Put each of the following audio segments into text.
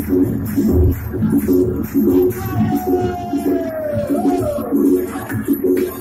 Thank you.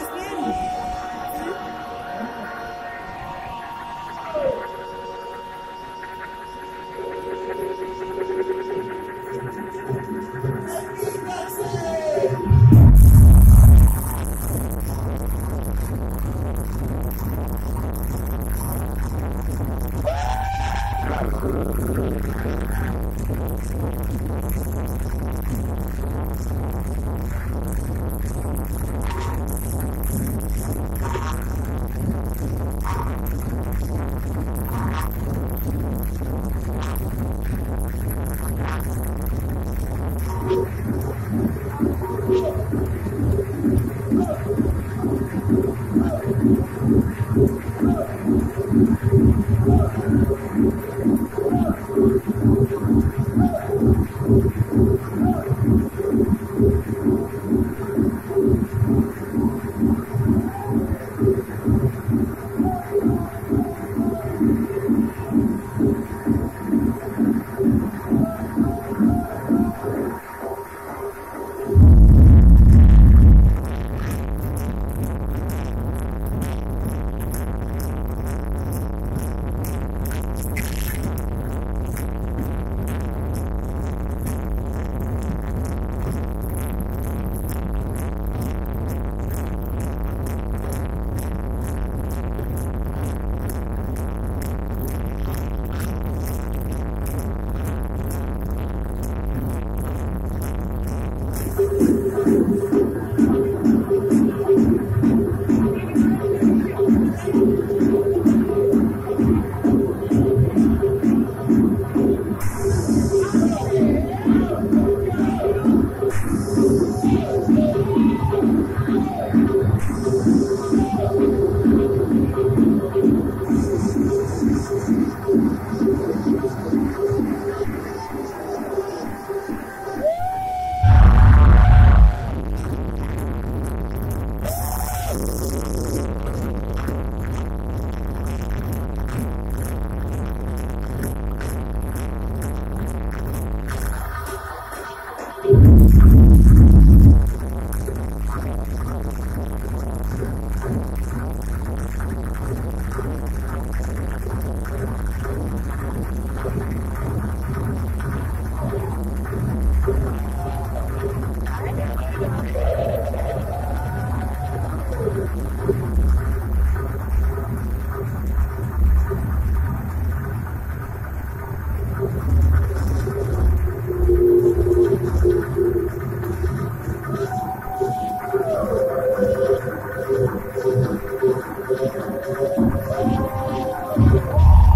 It's beautiful. Thank you.